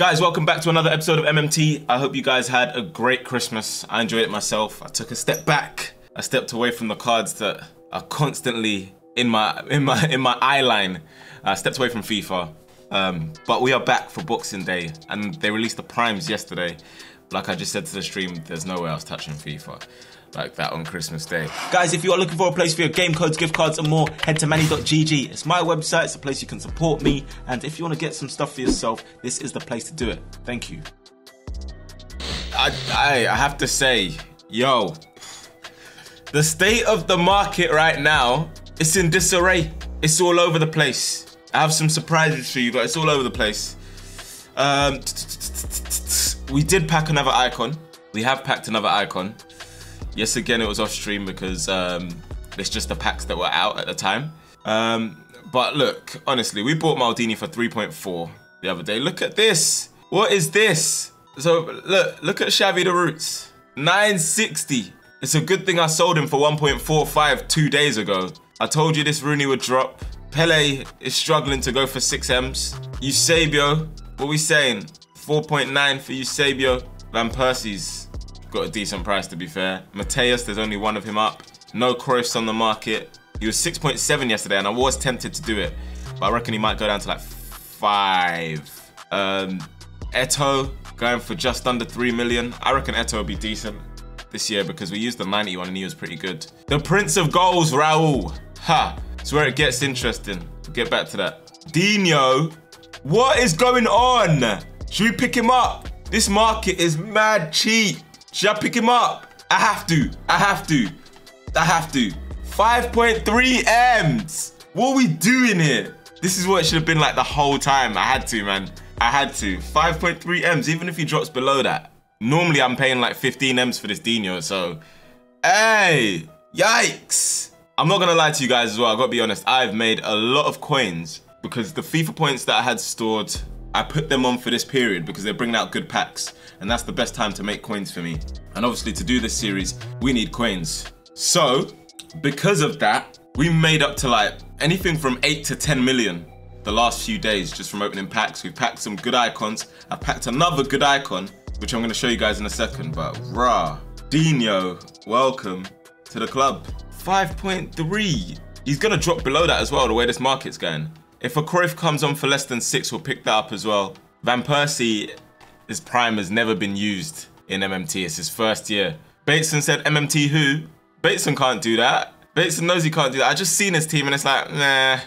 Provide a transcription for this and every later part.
Guys, welcome back to another episode of MMT. I hope you guys had a great Christmas. I enjoyed it myself. I took a step back. I stepped away from the cards that are constantly in my in my in my eye line. I stepped away from FIFA. Um, but we are back for Boxing Day, and they released the primes yesterday. Like I just said to the stream, there's no way I was touching FIFA like that on Christmas Day. Guys, if you are looking for a place for your game codes, gift cards, and more, head to manny.gg. It's my website, it's a place you can support me, and if you want to get some stuff for yourself, this is the place to do it. Thank you. I, I, I have to say, yo, the state of the market right now, it's in disarray. It's all over the place. I have some surprises for you, but it's all over the place. Um, we did pack another icon. We have packed another icon. Yes, again, it was off stream because um, it's just the packs that were out at the time. Um, but look, honestly, we bought Maldini for 3.4 the other day. Look at this. What is this? So look, look at Xavi the Roots. 960. It's a good thing I sold him for 1.45 two days ago. I told you this Rooney would drop. Pele is struggling to go for 6Ms. Eusebio, what we saying? 4.9 for Eusebio. Van Persie's got a decent price to be fair. Matthäus, there's only one of him up. No Cruyff's on the market. He was 6.7 yesterday and I was tempted to do it, but I reckon he might go down to like five. Um, Eto'o going for just under 3 million. I reckon Eto will be decent this year because we used the 91 and he was pretty good. The Prince of Goals, Raul. Ha, it's where it gets interesting. get back to that. Dino, what is going on? Should we pick him up? This market is mad cheap. Should I pick him up? I have to. I have to. I have to. 5.3 M's. What are we doing here? This is what it should have been like the whole time. I had to, man. I had to. 5.3 M's, even if he drops below that. Normally, I'm paying like 15 M's for this Dino, so... Hey! Yikes! I'm not gonna lie to you guys as well, I gotta be honest. I've made a lot of coins because the FIFA points that I had stored, I put them on for this period because they're bringing out good packs and that's the best time to make coins for me. And obviously to do this series, we need coins. So, because of that, we made up to like anything from 8 to 10 million the last few days just from opening packs. We've packed some good icons. I packed another good icon, which I'm gonna show you guys in a second, but rah. Dino, welcome to the club. 5.3. He's gonna drop below that as well, the way this market's going. If a Cruyff comes on for less than six, we'll pick that up as well. Van Persie this prime has never been used in MMT. It's his first year. Bateson said MMT who? Bateson can't do that. Bateson knows he can't do that. I just seen his team and it's like, nah,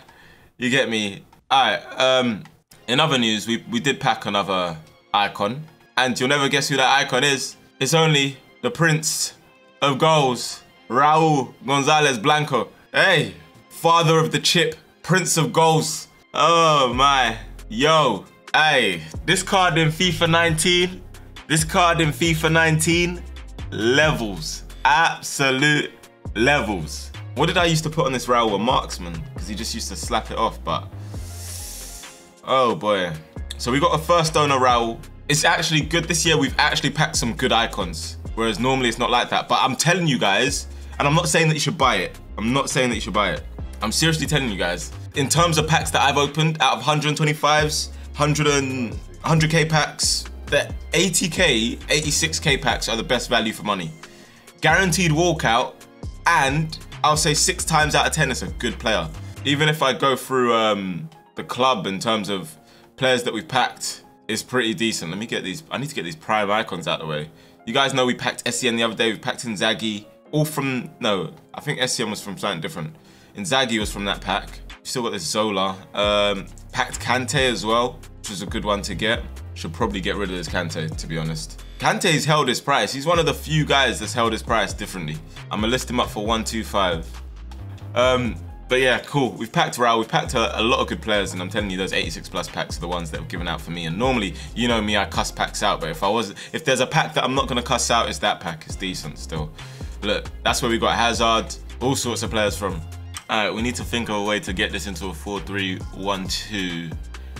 you get me. All right, um, in other news, we, we did pack another icon and you'll never guess who that icon is. It's only the Prince of Goals, Raul Gonzalez Blanco. Hey, father of the chip, Prince of Goals. Oh my, yo, Hey, this card in FIFA 19, this card in FIFA 19, levels, absolute levels. What did I used to put on this Raul? A marksman, because he just used to slap it off, but oh boy. So we got a first owner Raul. It's actually good this year. We've actually packed some good icons, whereas normally it's not like that. But I'm telling you guys, and I'm not saying that you should buy it. I'm not saying that you should buy it. I'm seriously telling you guys, in terms of packs that I've opened out of 125s, 100 and 100k packs, the 80k, 86k packs are the best value for money. Guaranteed walkout, and I'll say six times out of 10 it's a good player. Even if I go through um, the club in terms of players that we've packed, is pretty decent. Let me get these, I need to get these prime icons out of the way. You guys know we packed Essien the other day, we packed Inzaghi, all from, no, I think Essien was from something different. Inzaghi was from that pack. Still got this Zola. Um, packed Kante as well, which is a good one to get. Should probably get rid of this Kante, to be honest. Kante's held his price. He's one of the few guys that's held his price differently. I'm gonna list him up for 125. Um, but yeah, cool. We've packed Raul, we've packed a, a, lot of good players, and I'm telling you, those 86 plus packs are the ones that have given out for me. And normally, you know me, I cuss packs out, but if I was, if there's a pack that I'm not gonna cuss out, it's that pack. It's decent still. Look, that's where we got Hazard, all sorts of players from. All right, we need to think of a way to get this into a 4-3-1-2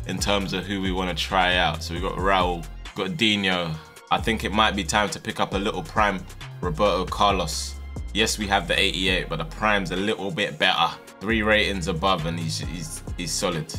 in terms of who we want to try out. So we got Raul, got Dino. I think it might be time to pick up a little prime Roberto Carlos. Yes, we have the 88, but the prime's a little bit better. Three ratings above and he's, he's, he's solid.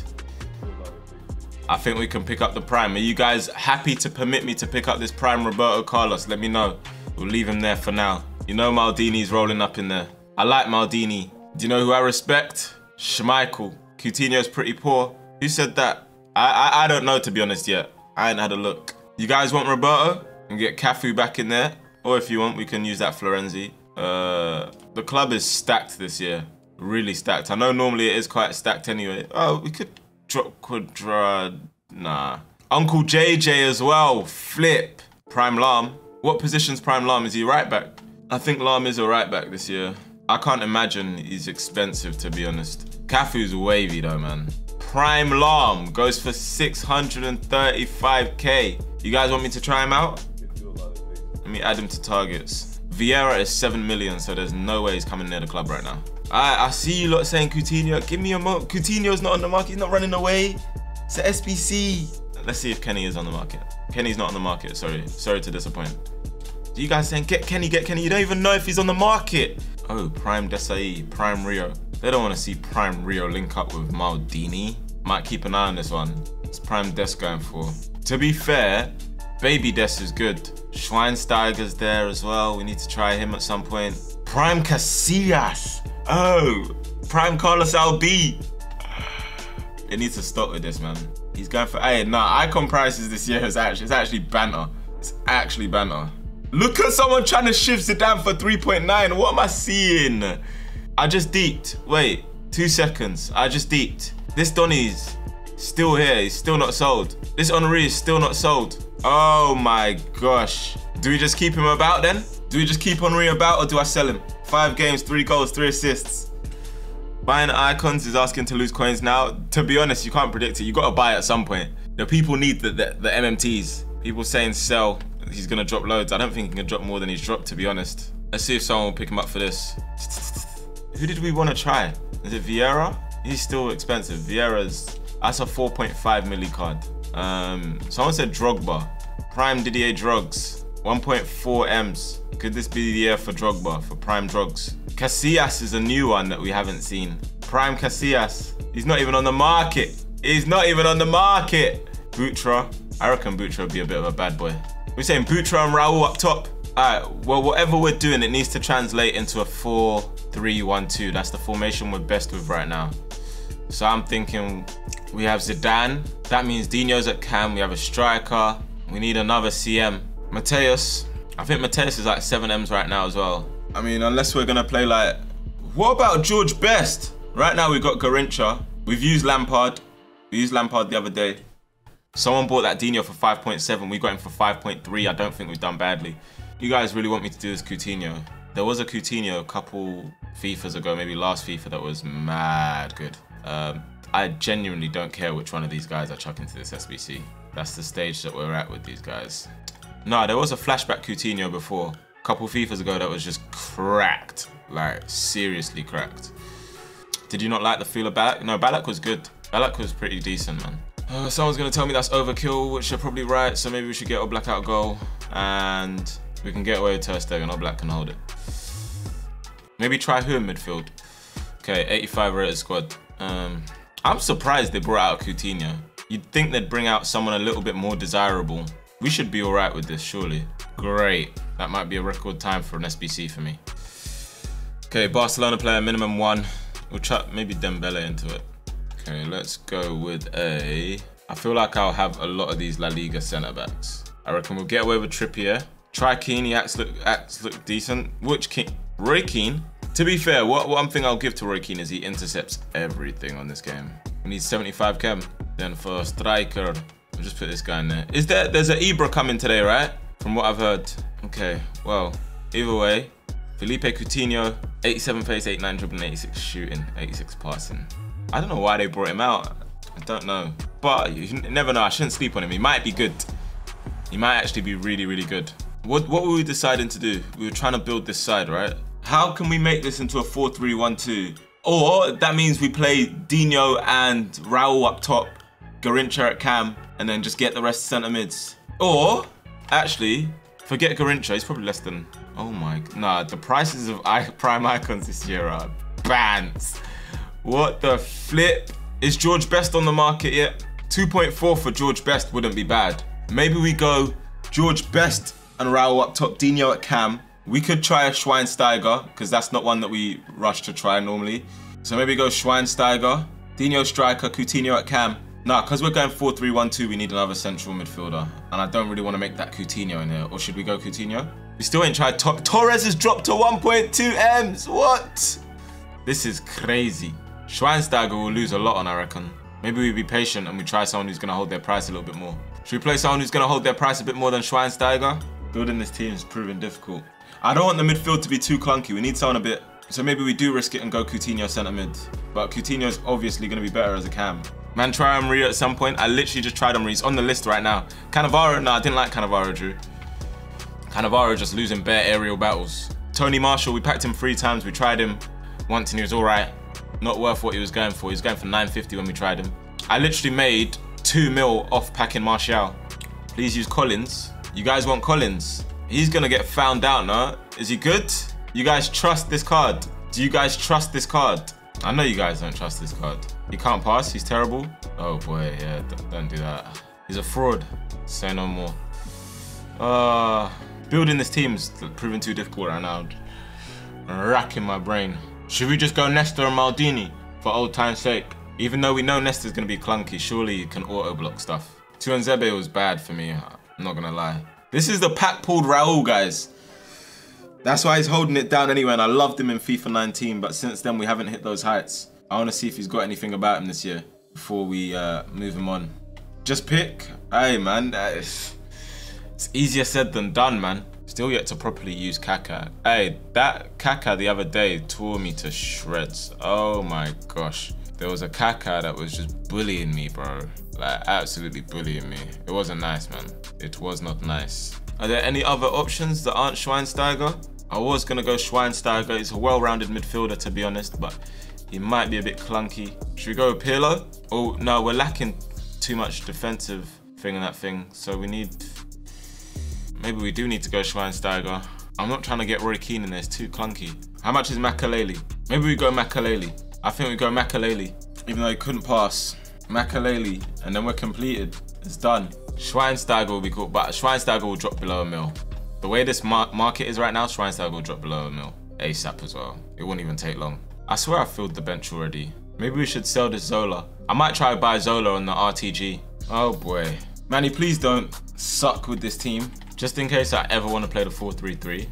I think we can pick up the prime. Are you guys happy to permit me to pick up this prime Roberto Carlos? Let me know. We'll leave him there for now. You know Maldini's rolling up in there. I like Maldini. Do you know who I respect? Schmeichel. Coutinho's pretty poor. Who said that? I, I, I don't know to be honest yet. I ain't had a look. You guys want Roberto? And get Cafu back in there? Or if you want, we can use that Florenzi. Uh, the club is stacked this year. Really stacked. I know normally it is quite stacked anyway. Oh, we could drop Quadra... Nah. Uncle JJ as well. Flip. Prime Lahm. What position's Prime Lahm? Is he right back? I think Lahm is a right back this year. I can't imagine he's expensive, to be honest. Cafu's wavy though, man. Prime Lahm goes for 635k. You guys want me to try him out? Let me add him to targets. Vieira is 7 million, so there's no way he's coming near the club right now. I, I see you lot saying Coutinho. Give me a mo. Coutinho's not on the market. He's not running away. It's a SBC. Let's see if Kenny is on the market. Kenny's not on the market. Sorry. Sorry to disappoint. You guys saying get Kenny, get Kenny. You don't even know if he's on the market. Oh, Prime Desailly, Prime Rio. They don't want to see Prime Rio link up with Maldini. Might keep an eye on this one. It's Prime Des going for. To be fair, Baby Des is good. Schweinsteiger's there as well. We need to try him at some point. Prime Casillas. Oh, Prime Carlos Albi. They need to stop with this, man. He's going for, hey, nah, icon prices this year is actually, it's actually banter. It's actually banter. Look at someone trying to shift Zidane for 3.9. What am I seeing? I just deeped. Wait, two seconds. I just deeped. This Donny's still here. He's still not sold. This Henry is still not sold. Oh my gosh. Do we just keep him about then? Do we just keep Henry about or do I sell him? Five games, three goals, three assists. Buying icons is asking to lose coins now. To be honest, you can't predict it. You got to buy at some point. The people need the, the, the MMTs. People saying sell, he's going to drop loads. I don't think he can drop more than he's dropped, to be honest. Let's see if someone will pick him up for this. Who did we want to try? Is it Vieira? He's still expensive. Vieira's, that's a 4.5 milli card. Um, someone said Drogba. Prime Didier Drugs. 1.4 M's. Could this be the year for Drogba, for Prime Drugs? Casillas is a new one that we haven't seen. Prime Casillas. He's not even on the market. He's not even on the market. Butra. I reckon Butra would be a bit of a bad boy. We're saying Butra and Raul up top. Alright, well, whatever we're doing, it needs to translate into a 4-3-1-2. That's the formation we're best with right now. So I'm thinking we have Zidane. That means Dino's at cam. We have a striker. We need another CM. Matthäus. I think Matthäus is like 7 M's right now as well. I mean, unless we're going to play like... What about George Best? Right now we've got Garrincha. We've used Lampard. We used Lampard the other day. Someone bought that Dino for 5.7. We got him for 5.3. I don't think we've done badly. You guys really want me to do this Coutinho? There was a Coutinho a couple FIFAs ago, maybe last FIFA, that was mad good. Um, I genuinely don't care which one of these guys I chuck into this SBC. That's the stage that we're at with these guys. No, there was a flashback Coutinho before. A couple FIFAs ago that was just cracked. Like, seriously cracked. Did you not like the feel of Ballack? No, Ballack was good. Ballack was pretty decent, man. Uh, someone's going to tell me that's overkill, which they're probably right. So maybe we should get a blackout goal. And we can get away with Ter Stegen. Oblak can hold it. Maybe try who in midfield? Okay, 85 rated squad. Um, I'm surprised they brought out Coutinho. You'd think they'd bring out someone a little bit more desirable. We should be all right with this, surely. Great. That might be a record time for an SBC for me. Okay, Barcelona player, minimum one. We'll chuck maybe Dembele into it. Okay, let's go with a... I feel like I'll have a lot of these La Liga centre-backs. I reckon we'll get away with Trippier. Try Keane, he acts look, acts look decent. Which Keane? Roy Keane? To be fair, what one thing I'll give to Roy Keane is he intercepts everything on this game. We need 75 chem. Then for striker, we'll just put this guy in there. Is there, there's an Ibra coming today, right? From what I've heard. Okay, well, either way, Felipe Coutinho, 87 pace, 89 dribbling, 86 shooting, 86 passing. I don't know why they brought him out. I don't know. But you never know, I shouldn't sleep on him. He might be good. He might actually be really, really good. What, what were we deciding to do? We were trying to build this side, right? How can we make this into a 4-3-1-2? Or that means we play Dino and Raul up top, Garrincha at cam, and then just get the rest of centre mids. Or, actually, forget Garrincha, he's probably less than... Oh my... Nah, the prices of prime icons this year are bands. What the flip? Is George Best on the market yet? 2.4 for George Best wouldn't be bad. Maybe we go George Best and Raul up top, Dino at cam. We could try a Schweinsteiger, because that's not one that we rush to try normally. So maybe go Schweinsteiger, Dino striker, Coutinho at cam. Nah, because we're going 4-3-1-2, we need another central midfielder. And I don't really want to make that Coutinho in here. Or should we go Coutinho? We still ain't tried. To Torres has dropped to 1.2 M's. What? This is crazy. Schweinsteiger will lose a lot on, I reckon. Maybe we be patient and we try someone who's going to hold their price a little bit more. Should we play someone who's going to hold their price a bit more than Schweinsteiger? Building this team is proving difficult. I don't want the midfield to be too clunky. We need someone a bit... So maybe we do risk it and go Coutinho centre mid. But Coutinho's obviously going to be better as a cam. Man, try Henry at some point. I literally just tried Henry. He's on the list right now. Cannavaro, no, I didn't like Cannavaro, Drew. Cannavaro just losing bare aerial battles. Tony Martial, we packed him three times. We tried him once and he was all right. Not worth what he was going for. He was going for 950 when we tried him. I literally made two mil off packing Martial. Please use Collins. You guys want Collins? He's gonna get found out, no? Is he good? You guys trust this card? Do you guys trust this card? I know you guys don't trust this card. He can't pass, he's terrible. Oh boy, yeah, don't do that. He's a fraud. Say no more. Uh, building this team is proving too difficult right now. I'm racking my brain. Should we just go Nesta and Maldini for old time's sake? Even though we know Nesta's gonna be clunky, surely he can auto block stuff. Tuanzebe was bad for me, I'm not gonna lie. This is the pack pulled Raul, guys. That's why he's holding it down anyway, and I loved him in FIFA 19, but since then we haven't hit those heights. I want to see if he's got anything about him this year before we uh, move him on. Just pick. Hey, man. It's easier said than done, man. Still yet to properly use Kaka. Hey, that Kaka the other day tore me to shreds. Oh my gosh. There was a Kaka that was just bullying me, bro. Like, absolutely bullying me. It wasn't nice, man. It was not nice. Are there any other options that aren't Schweinsteiger? I was going to go Schweinsteiger. He's a well-rounded midfielder, to be honest, but he might be a bit clunky. Should we go Pirlo? Oh, no, we're lacking too much defensive thing in that thing, so we need... Maybe we do need to go Schweinsteiger. I'm not trying to get Roy Keane in there, it's too clunky. How much is Makelele? Maybe we go Makelele. I think we go Makelele, even though he couldn't pass. Makelele, and then we're completed. It's done. Schweinsteiger will be cool, but Schweinsteiger will drop below a mil. The way this mar market is right now, Schweinsteiger will drop below a mil. ASAP as well. It won't even take long. I swear I filled the bench already. Maybe we should sell this Zola. I might try to buy Zola on the RTG. Oh boy. Manny, please don't suck with this team. Just in case I ever want to play the 4-3-3,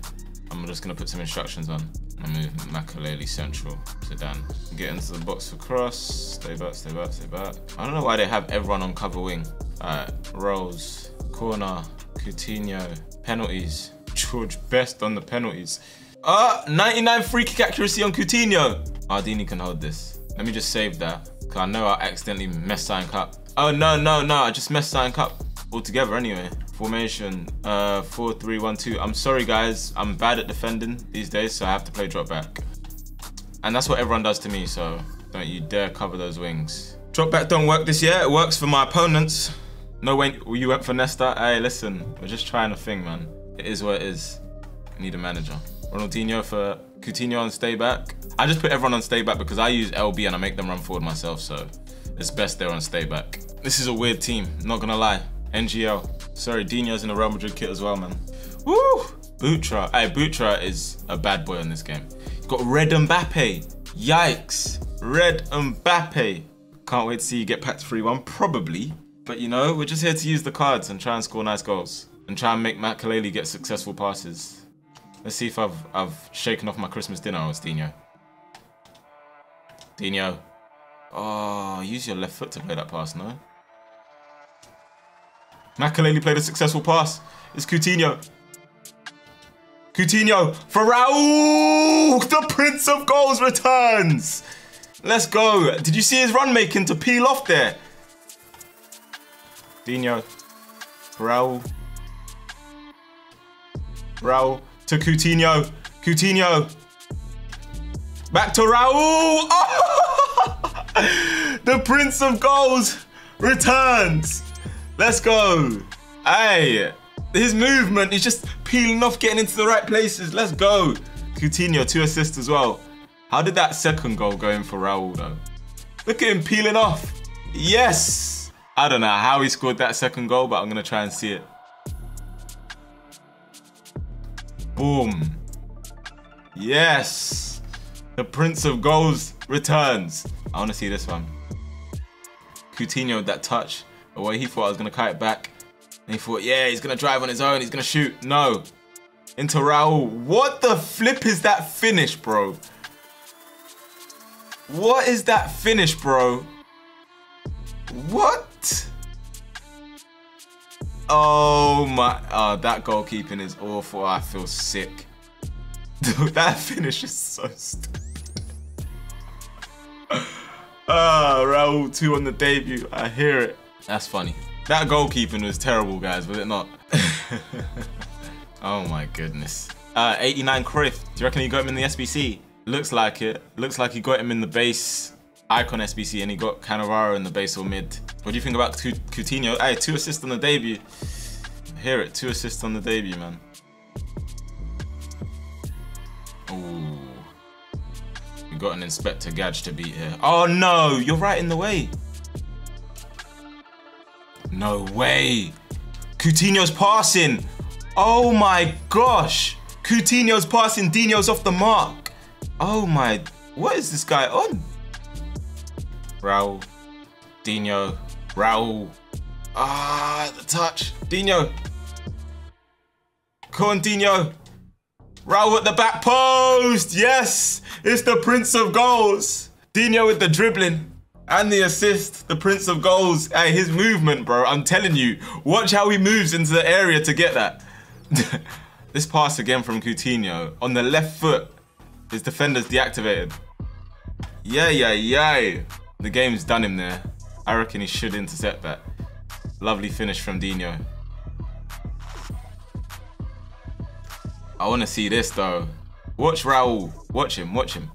I'm just going to put some instructions on. I move Makelele central to Dan. Get into the box for cross. Stay back, stay back, stay back. I don't know why they have everyone on cover wing. Alright, Rose, corner, Coutinho, penalties. George Best on the penalties. Uh, 99 free kick accuracy on Coutinho. Ardini can hold this. Let me just save that. Cause I know I accidentally messed something up. Oh, no, no, no. I just messed something up altogether anyway. Formation, uh, 4-3-1-2. I'm sorry, guys. I'm bad at defending these days, so I have to play drop back. And that's what everyone does to me, so don't you dare cover those wings. Drop back don't work this year. It works for my opponents. No way you went for Nesta. Hey, listen, we're just trying a thing, man. It is what it is. We need a manager. Ronaldinho for Coutinho on stay back. I just put everyone on stay back because I use LB and I make them run forward myself, so it's best they're on stay back. This is a weird team, not gonna lie. NGL. Sorry, Dino's in a Real Madrid kit as well, man. Woo! Butra. Hey, Butra is a bad boy in this game. Got Red Mbappe. Yikes. Red Mbappe. Can't wait to see you get packed 3-1, probably. But you know, we're just here to use the cards and try and score nice goals. And try and make Makelele get successful passes. Let's see if I've, I've shaken off my Christmas dinner or Dino. Dino. Oh, use your left foot to play that pass, no? Makelele played a successful pass. It's Coutinho. Coutinho for Raul! The Prince of Goals returns! Let's go. Did you see his run making to peel off there? Dino. Raul. Raul to Coutinho. Coutinho. Back to Raul! Oh! the Prince of Goals returns! Let's go. Hey, his movement is just peeling off, getting into the right places. Let's go. Coutinho, two assists as well. How did that second goal go in for Raul though? Look at him peeling off. Yes. I don't know how he scored that second goal, but I'm going to try and see it. Boom. Yes. The Prince of Goals returns. I want to see this one. Coutinho that touch. Away he thought I was going to kite back. And he thought, yeah, he's going to drive on his own. He's going to shoot. No. Into Raul. What the flip is that finish, bro? What is that finish, bro? What? Oh my, oh, that goalkeeping is awful. I feel sick. Dude, that finish is so stupid. Ah, oh, Raul 2 on the debut. I hear it. That's funny. That goalkeeping was terrible, guys, was it not? oh my goodness. Uh, 89 Cruyff. Do you reckon he got him in the SBC? Looks like it. Looks like he got him in the base icon SBC and he got Cannavaro in the base or mid. What do you think about Coutinho? Hey, two assists on the debut. Hear it, two assists on the debut, man. Ooh. We got an Inspector Gadget to beat here. Oh no, you're right in the way. No way. Coutinho's passing. Oh my gosh. Coutinho's passing, Dino's off the mark. Oh my, what is this guy on? Raul, Dino, Raul. Ah, the touch. Dino. Come on, Dino. Raul at the back post. Yes, it's the Prince of Goals. Dino with the dribbling and the assist. The Prince of Goals. His movement, bro. I'm telling you. Watch how he moves into the area to get that. this pass again from Coutinho. On the left foot. His defender's deactivated. Yeah, yeah, yeah. The game's done him there. I reckon he should intercept that. Lovely finish from Dino. I want to see this though. Watch Raul. Watch him. Watch him.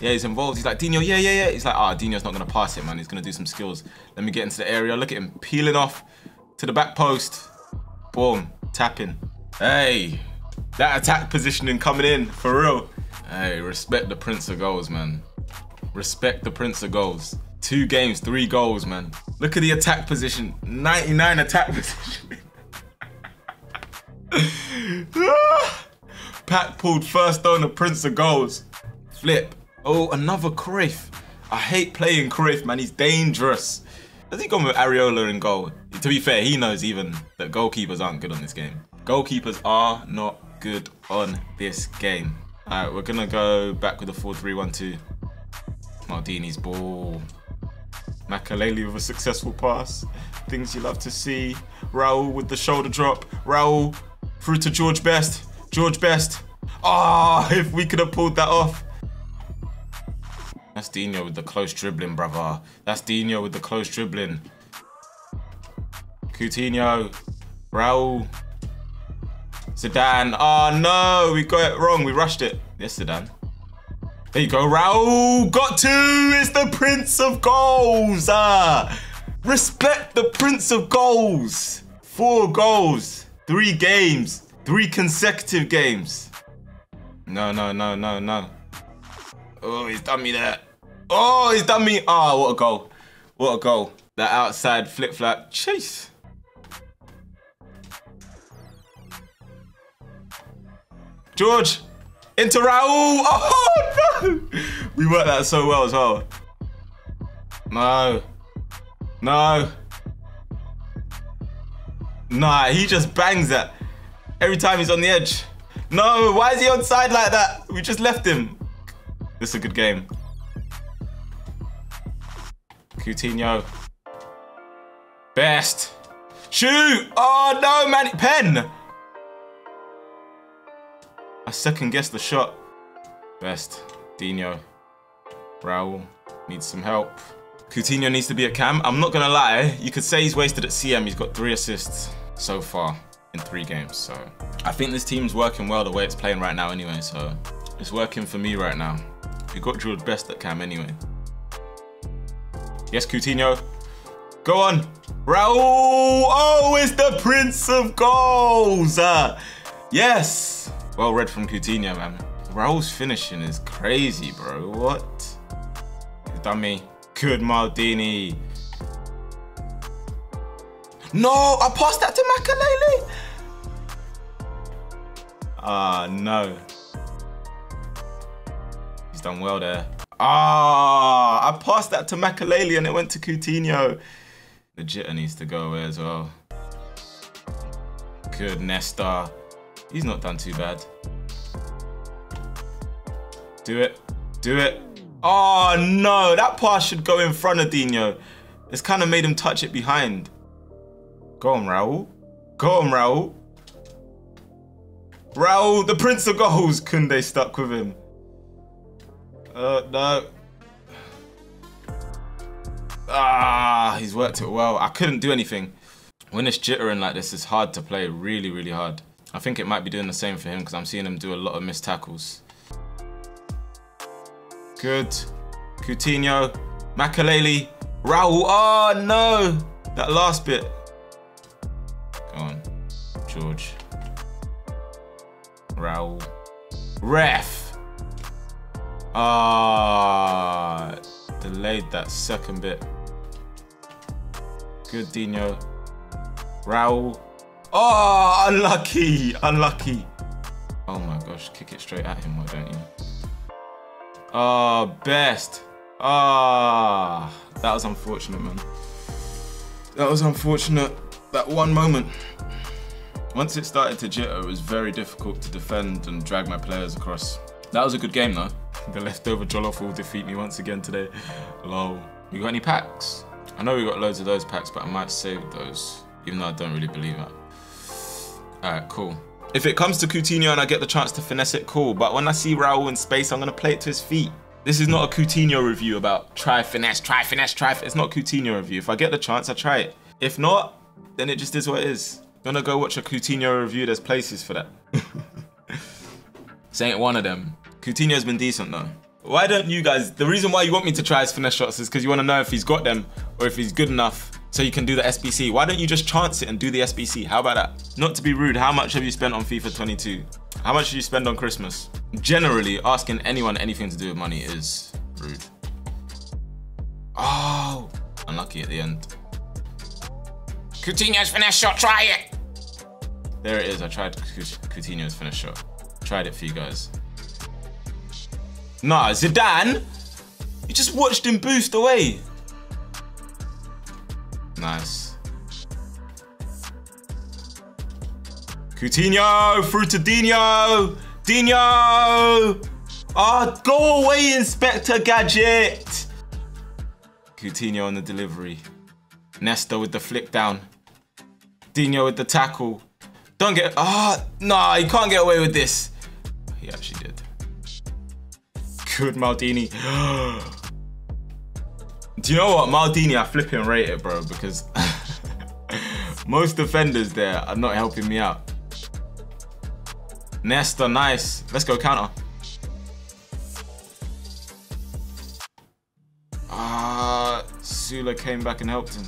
Yeah, he's involved. He's like, Dino, yeah, yeah, yeah. He's like, ah, oh, Dino's not going to pass it, man. He's going to do some skills. Let me get into the area. Look at him peeling off to the back post. Boom. Tapping. Hey, that attack positioning coming in, for real. Hey, respect the Prince of Goals, man. Respect the Prince of Goals. Two games, three goals, man. Look at the attack position. 99 attack position. Pat pulled first on the Prince of Goals. Flip. Oh, another Cruyff. I hate playing Cruyff, man. He's dangerous. Has he gone with Areola in goal? To be fair, he knows even that goalkeepers aren't good on this game. Goalkeepers are not good on this game. All right, we're gonna go back with a 4-3-1-2. Maldini's ball. Makelele with a successful pass. Things you love to see. Raul with the shoulder drop. Raul through to George Best. George Best. Ah, oh, if we could have pulled that off. That's Dino with the close dribbling, brother. That's Dino with the close dribbling. Coutinho. Raul. Zidane. Oh no, we got it wrong. We rushed it. Yes, Zidane. There you go, Raul. Got two. It's the Prince of Goals. Ah, respect the Prince of Goals. Four goals, three games, three consecutive games. No, no, no, no, no. Oh, he's done me that. Oh, he's done me. Oh, what a goal. What a goal. That outside flip flap. Chase. George. Into Raul. Oh, no. We worked that so well as well. No. No. Nah, he just bangs that. Every time he's on the edge. No, why is he on side like that? We just left him. This is a good game. Coutinho. Best. Shoot! Oh no, man. Pen! I second guess the shot. Best. Dino. Raul needs some help. Coutinho needs to be at cam. I'm not gonna lie, you could say he's wasted at CM. He's got three assists so far in three games. So I think this team's working well the way it's playing right now anyway. So it's working for me right now. We got George Best at cam anyway. Yes, Coutinho. Go on. Raul. Oh, it's the Prince of Goals. Uh, yes. Well read from Coutinho, man. Raul's finishing is crazy, bro. What? He's done me. Good Maldini. No, I passed that to Makelele. Ah, uh, no. He's done well there. Ah, I passed that to Makelele and it went to Coutinho. The jitter needs to go away as well. Good, Nesta. He's not done too bad. Do it. Do it. Oh, no. That pass should go in front of Dino. It's kind of made him touch it behind. Go on, Raul. Go on, Raul. Raul, the prince of goals. Kunde stuck with him. Uh, no. Ah, he's worked it well. I couldn't do anything. When it's jittering like this, it's hard to play. Really, really hard. I think it might be doing the same for him because I'm seeing him do a lot of missed tackles. Good. Coutinho. Makelele. Raul. Oh, no. That last bit. Go on. George. Raul. Ref. Ah. Delayed that second bit. Good Dino. Raul. Oh, unlucky. Unlucky. Oh my gosh, kick it straight at him, why don't you? Oh, best. Ah, oh, that was unfortunate, man. That was unfortunate. That one moment. Once it started to jitter, it was very difficult to defend and drag my players across. That was a good game, though. The leftover Jollof will defeat me once again today. Lol. You got any packs? I know we got loads of those packs, but I might save those, even though I don't really believe it. Alright, cool. If it comes to Coutinho and I get the chance to finesse it, cool. But when I see Raul in space, I'm going to play it to his feet. This is not a Coutinho review about try finesse, try finesse, try. It's not a Coutinho review. If I get the chance, I try it. If not, then it just is what it is. Gonna go watch a Coutinho review. There's places for that. this ain't one of them. Coutinho's been decent though. Why don't you guys, the reason why you want me to try his finesse shots is because you want to know if he's got them or if he's good enough so you can do the SBC. Why don't you just chance it and do the SBC? How about that? Not to be rude, how much have you spent on FIFA 22? How much did you spend on Christmas? Generally, asking anyone anything to do with money is rude. Oh, unlucky at the end. Coutinho's finesse shot, try it! There it is, I tried Coutinho's finesse shot. Tried it for you guys. Nah, Zidane? You just watched him boost away. Nice. Coutinho through to Dino. Dino. Oh, go away, Inspector Gadget. Coutinho on the delivery. Nesta with the flick down. Dino with the tackle. Don't get. Ah, oh, nah, you can't get away with this. He actually did. Good Maldini. Do you know what? Maldini, I flipping rate it, bro, because most defenders there are not helping me out. Nesta, nice. Let's go counter. Ah, uh, Sula came back and helped him.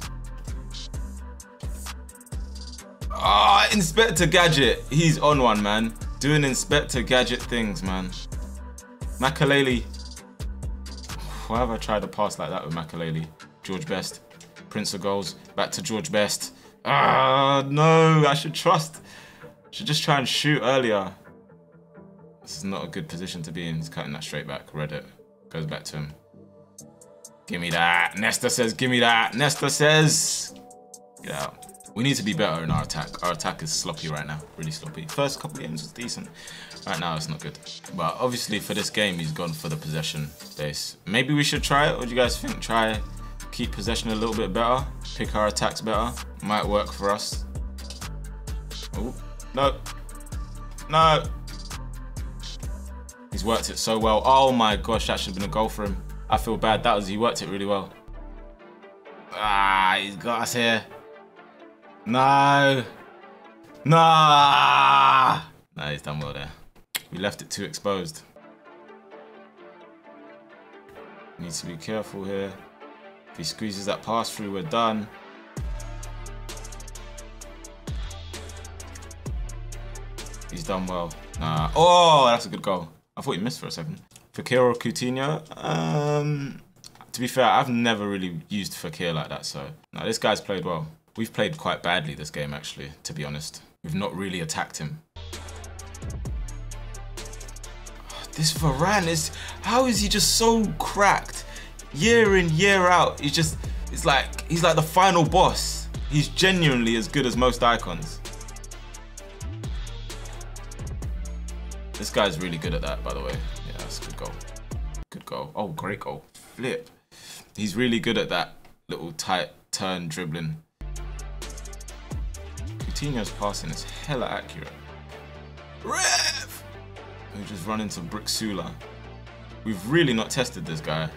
Ah, uh, Inspector Gadget. He's on one, man. Doing Inspector Gadget things, man. Makelele why have I tried a pass like that with Makelele? George Best, Prince of Goals, back to George Best. Ah, no, I should trust. Should just try and shoot earlier. This is not a good position to be in. He's cutting that straight back. Reddit goes back to him. Give me that. Nesta says, give me that. Nesta says, get out. We need to be better in our attack. Our attack is sloppy right now, really sloppy. First couple games was decent. Right now it's not good. But obviously for this game, he's gone for the possession base. Maybe we should try it. What do you guys think? Try keep possession a little bit better. Pick our attacks better. Might work for us. Oh, no. No. He's worked it so well. Oh my gosh, that should have been a goal for him. I feel bad. That was, he worked it really well. Ah, he's got us here. No. Nah. Nah, he's done well there. We left it too exposed. Needs to be careful here. If he squeezes that pass through, we're done. He's done well. Nah. Oh, that's a good goal. I thought he missed for a second. Fekir or Coutinho? Um, to be fair, I've never really used Fekir like that, so... Nah, this guy's played well. We've played quite badly this game, actually, to be honest. We've not really attacked him. This Varane is, how is he just so cracked? Year in, year out, he's just, it's like, he's like the final boss. He's genuinely as good as most icons. This guy's really good at that, by the way. Yeah, that's a good goal. Good goal. Oh, great goal. Flip. He's really good at that little tight turn dribbling. Coutinho's passing is hella accurate. Rev! We just run into Brixula. We've really not tested this guy.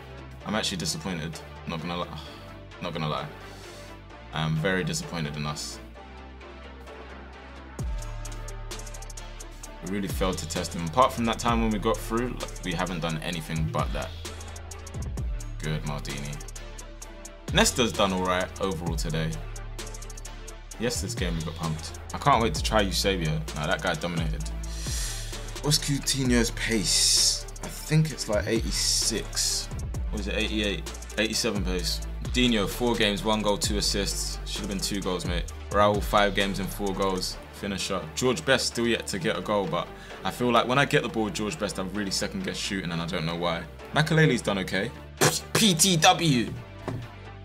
I'm actually disappointed. Not gonna lie. Not gonna lie. I'm very disappointed in us. We really failed to test him. Apart from that time when we got through, we haven't done anything but that. Good, Maldini. Nesta's done alright overall today. Yes, this game we got pumped. I can't wait to try Eusebio. Nah, that guy dominated. What's Coutinho's pace? I think it's like 86. Or is it 88? 87 pace. Dino, four games, one goal, two assists. Should have been two goals, mate. Raul, five games and four goals. Finisher. George Best still yet to get a goal, but I feel like when I get the ball, George Best, I really second guess shooting, and I don't know why. Makelele's done okay. PTW.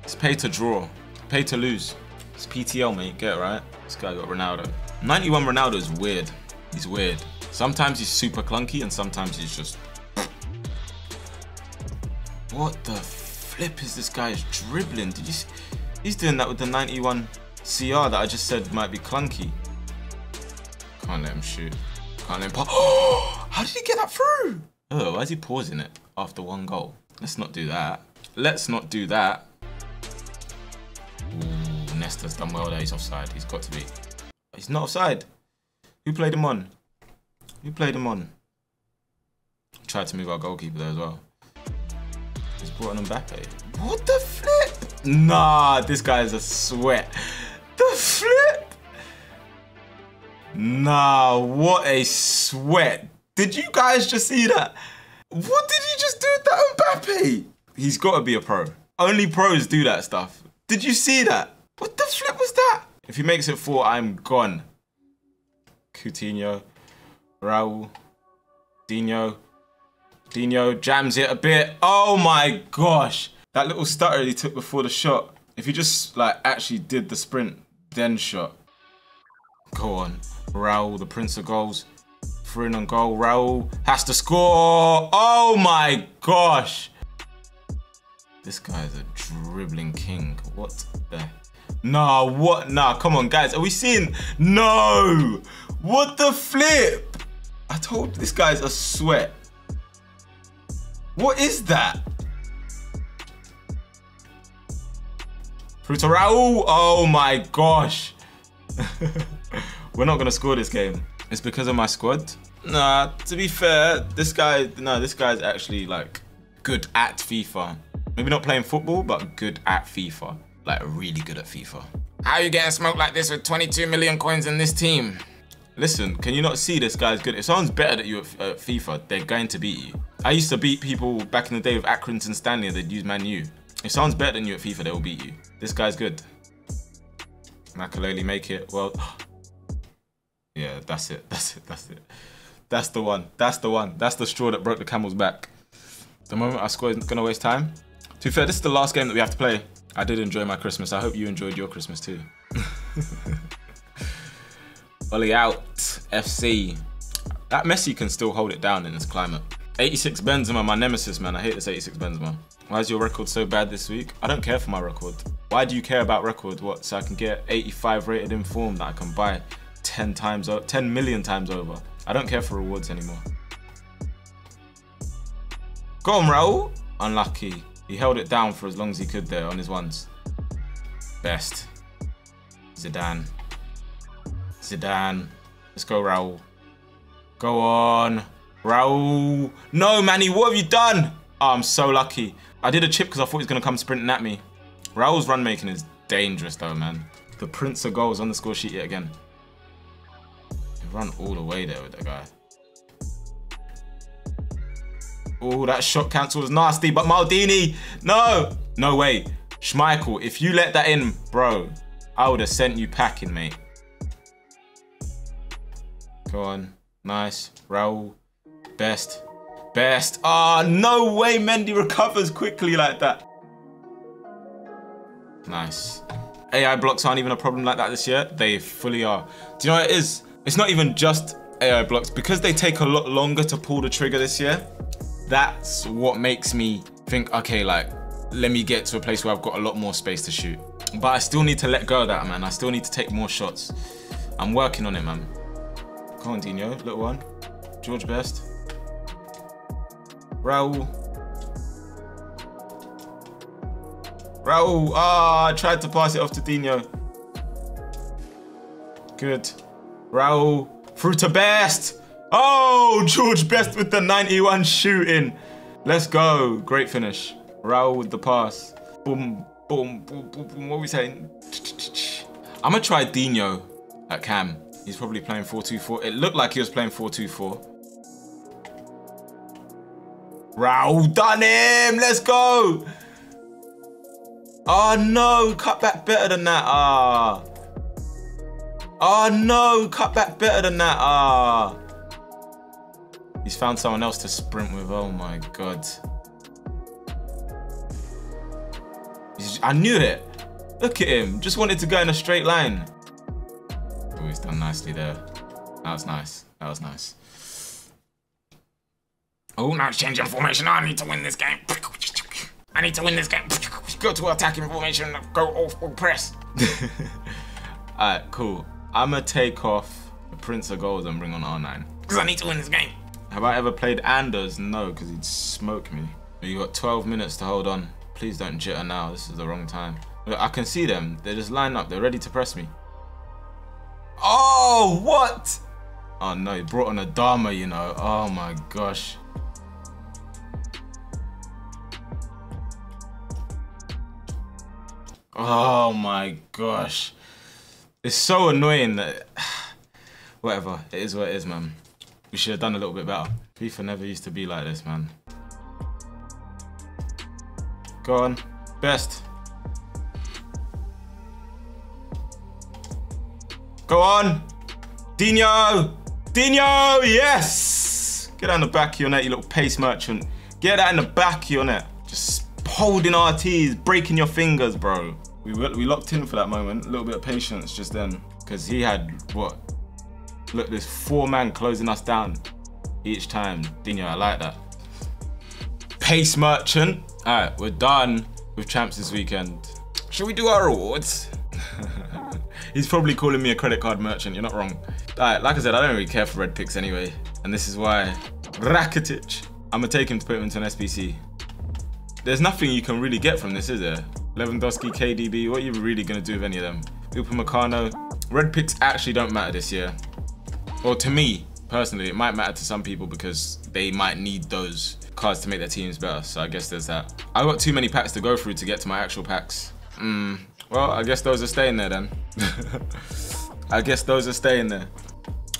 It's pay to draw. Pay to lose. It's PTL, mate. Get it right. This guy got Ronaldo. 91 Ronaldo is weird. He's weird. Sometimes he's super clunky, and sometimes he's just... What the flip is this guy dribbling? Did you see? He's doing that with the 91 CR that I just said might be clunky. Can't let him shoot. Can't let him pop. How did he get that through? Oh, why is he pausing it after one goal? Let's not do that. Let's not do that. Nesta's done well there. He's offside. He's got to be. He's not offside. Who played him on? Who played him on? Tried to move our goalkeeper there as well. He's brought on Mbappe. What the flip? Nah, this guy is a sweat. The flip? Nah, what a sweat. Did you guys just see that? What did he just do with that Mbappe? He's got to be a pro. Only pros do that stuff. Did you see that? What the flip was that? If he makes it four, I'm gone. Coutinho, Raul, Dino, Dino jams it a bit. Oh my gosh. That little stutter he took before the shot. If he just like actually did the sprint, then shot. Go on. Raul, the prince of goals. Three on goal. Raul has to score. Oh my gosh. This guy is a dribbling king. What the? Nah, what? Nah, come on, guys. Are we seeing? No. What the flip? I told this guy's a sweat. What is that? Through to Raul. Oh my gosh. We're not gonna score this game. It's because of my squad. Nah, to be fair, this guy, no, this guy's actually like good at FIFA. Maybe not playing football, but good at FIFA. Like really good at FIFA. How are you getting smoked like this with 22 million coins in this team? Listen, can you not see this guy's good? If someone's better than you at, FIFA, they're going to beat you. I used to beat people back in the day with Accrington Stanley they'd use Man U. If someone's better than you at FIFA, they will beat you. This guy's good. Makelele make it. Well, yeah, that's it. That's it. That's it. That's the one. That's the one. That's the straw that broke the camel's back. The moment I score isn't going to waste time. To be fair, this is the last game that we have to play. I did enjoy my Christmas. I hope you enjoyed your Christmas too. Ollie out. FC. That Messi can still hold it down in this climate. 86 Benzema, my nemesis, man. I hate this 86 Benzema. Why is your record so bad this week? I don't care for my record. Why do you care about record? What, so I can get 85 rated in form that I can buy 10 times, 10 million times over? I don't care for rewards anymore. Go on, Raul. Unlucky. He held it down for as long as he could there on his ones. Best. Zidane. Zidane. Let's go, Raul. Go on. Raul. No, Manny, what have you done? Oh, I'm so lucky. I did a chip because I thought he was going to come sprinting at me. Raul's run making is dangerous though, man. The Prince of Goals on the score sheet yet again. He run all the way there with that guy. Oh, that shot cancel was nasty, but Maldini, no. No way. Schmeichel, if you let that in, bro, I would have sent you packing, mate. Go on. Nice. Raul. Best. Best. Ah, oh, no way Mendy recovers quickly like that. Nice. AI blocks aren't even a problem like that this year. They fully are. Do you know what it is? It's not even just AI blocks. Because they take a lot longer to pull the trigger this year, that's what makes me think, okay, like, let me get to a place where I've got a lot more space to shoot. But I still need to let go of that, man. I still need to take more shots. I'm working on it, man. Come on, Dino, little one. George Best. Raul. Raul. Ah, oh, I tried to pass it off to Dino. Good. Raul. Through to Best. Oh, George Best with the 91 shooting. Let's go. Great finish. Raul with the pass. Boom, boom, boom, boom, boom. What are we saying? I'm going to try Dino at Cam. He's probably playing 4-2-4. It looked like he was playing 4-2-4. Raul done him. Let's go. Oh, no. Cut back better than that. Ah. Oh, no. Cut back better than that. Ah. He's found someone else to sprint with. Oh, my God. I knew it. Look at him. Just wanted to go in a straight line. Oh, he's done nicely there. That was nice. That was nice. Oh, now it's changing formation. I need to win this game. I need to win this game. Go to attacking formation. Go off press. Alright, cool. I'ma take off the Prince of Goals and bring on R9. Because I need to win this game. Have I ever played Anders? No, because he'd smoke me. You got 12 minutes to hold on. Please don't jitter now. This is the wrong time. Look, I can see them. They're just lined up. They're ready to press me. Oh, what? Oh no, he brought on a Dharma, you know. Oh my gosh. Oh my gosh. It's so annoying that... Whatever, it is what it is, man. We should have done a little bit better. FIFA never used to be like this, man. Go on. Best. Go on. Dino. Dino, yes. Get on the back of your net, you little pace merchant. Get that in the back of your net. Just holding RTs, breaking your fingers, bro. We, we locked in for that moment. A little bit of patience just then. Because he had, what? Look, there's four man closing us down each time. Dino, I like that. Pace merchant. All right, we're done with champs this weekend. Should we do our awards? He's probably calling me a credit card merchant, you're not wrong. All right, like I said, I don't really care for red picks anyway. And this is why Rakitic, I'm gonna take him to put him into an SBC. There's nothing you can really get from this, is there? Lewandowski, KDB, what are you really gonna do with any of them? Upamecano, red picks actually don't matter this year. Well, to me, personally, it might matter to some people because they might need those cards to make their teams better. So I guess there's that. I got too many packs to go through to get to my actual packs. Hmm. Well, I guess those are staying there then. I guess those are staying there.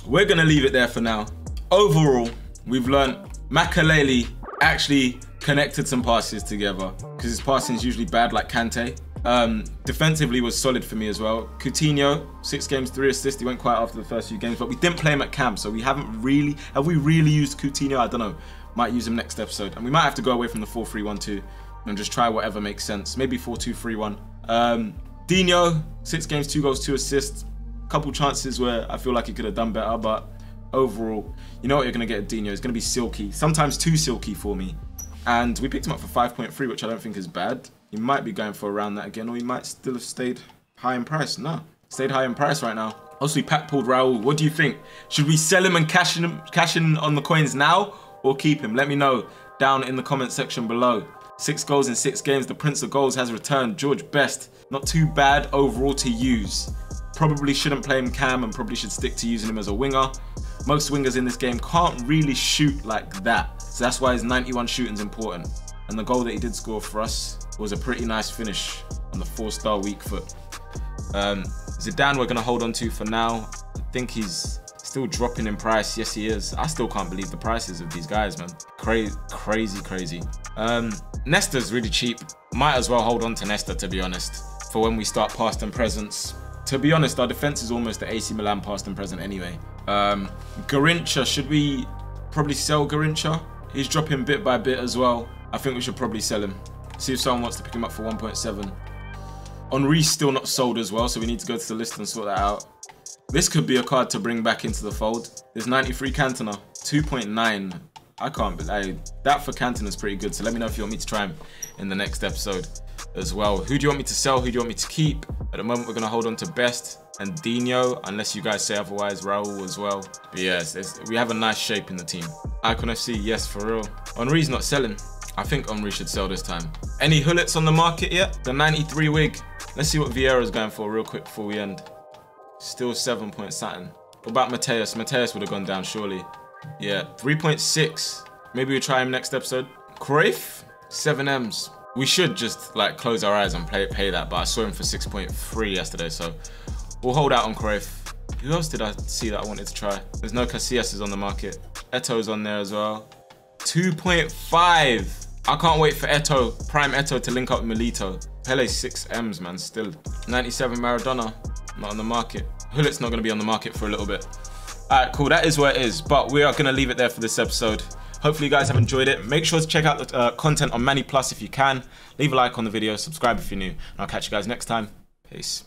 We're gonna leave it there for now. Overall, we've learned Makelele actually connected some passes together because his passing is usually bad like Kante. Um, defensively was solid for me as well. Coutinho, six games, three assists. He went quiet after the first few games, but we didn't play him at camp, so we haven't really, have we really used Coutinho? I don't know. Might use him next episode. And we might have to go away from the 4-3-1-2 and just try whatever makes sense. Maybe 4-2-3-1. Um, Dino, six games, two goals, two assists. Couple chances where I feel like he could have done better, but overall, you know what you're going to get at Dino. It's going to be silky. Sometimes too silky for me. And we picked him up for 5.3, which I don't think is bad. He might be going for around that again, or he might still have stayed high in price. No, stayed high in price right now. Also, Pat pulled Raul. What do you think? Should we sell him and cash in, cash in on the coins now? or keep him? Let me know down in the comment section below. Six goals in six games. The Prince of Goals has returned. George Best, not too bad overall to use. Probably shouldn't play him cam and probably should stick to using him as a winger. Most wingers in this game can't really shoot like that. So that's why his 91 shooting is important. And the goal that he did score for us was a pretty nice finish on the four-star weak foot. Um, Zidane we're going to hold on to for now. I think he's Still dropping in price. Yes, he is. I still can't believe the prices of these guys, man. Crazy, crazy, crazy. Um, Nesta's really cheap. Might as well hold on to Nesta, to be honest. For when we start past and presents. To be honest, our defense is almost the AC Milan past and present anyway. Um, Garrincha, should we probably sell Garrincha? He's dropping bit by bit as well. I think we should probably sell him. See if someone wants to pick him up for 1.7. Henry's still not sold as well, so we need to go to the list and sort that out. This could be a card to bring back into the fold. There's 93 Cantona, 2.9. I can't believe that for Cantona is pretty good. So let me know if you want me to try him in the next episode as well. Who do you want me to sell? Who do you want me to keep? At the moment, we're going to hold on to Best and Dino, unless you guys say otherwise, Raul as well. But yes, we have a nice shape in the team. Icon FC, yes, for real. Henry's not selling. I think Henry should sell this time. Any Gullits on the market yet? The 93 wig. Let's see what Vieira's going for real quick before we end. Still 7 point Saturn. What about Matthäus? Matthäus would have gone down surely. Yeah, 3.6. Maybe we try him next episode. Cruyff, 7 M's. We should just like close our eyes and play, pay that, but I saw him for 6.3 yesterday, so we'll hold out on Cruyff. Who else did I see that I wanted to try? There's no Casillas on the market. Eto's on there as well. 2.5. I can't wait for Eto'o, Prime Eto'o to link up with Milito. Pele 6 M's, man, still. 97 Maradona, not on the market. Gullit's not going to be on the market for a little bit. Alright, cool, that is where it is. But we are going to leave it there for this episode. Hopefully you guys have enjoyed it. Make sure to check out the uh, content on Manny Plus if you can. Leave a like on the video, subscribe if you're new, and I'll catch you guys next time. Peace.